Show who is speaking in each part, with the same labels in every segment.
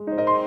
Speaker 1: di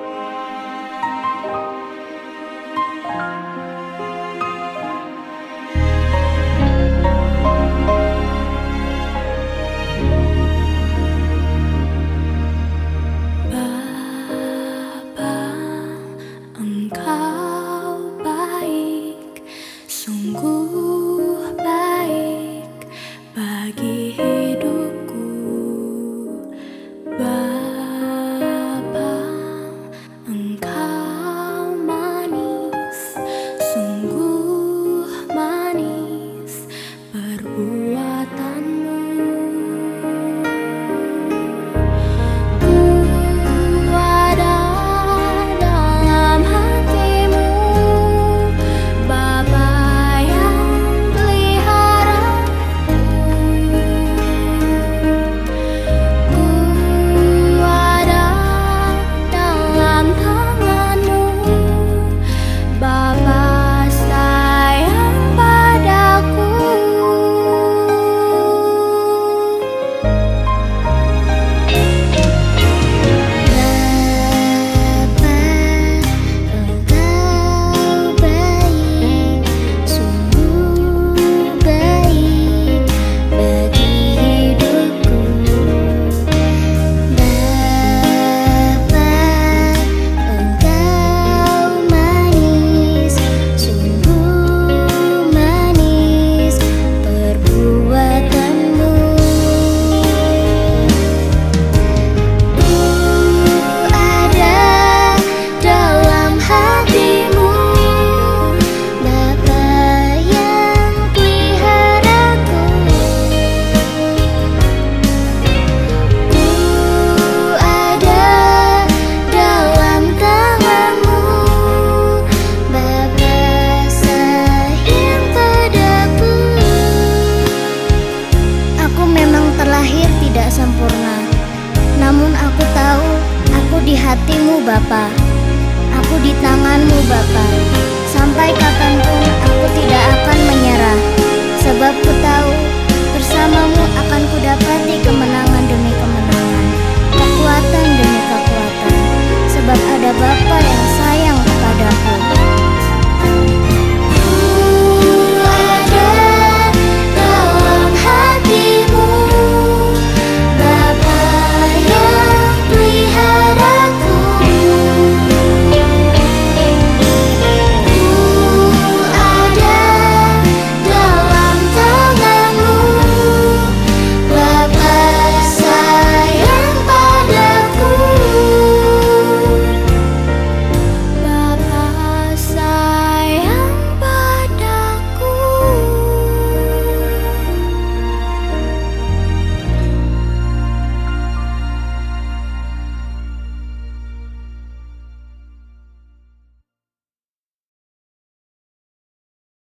Speaker 1: hatimu Bapa Aku di tanganmu Bapa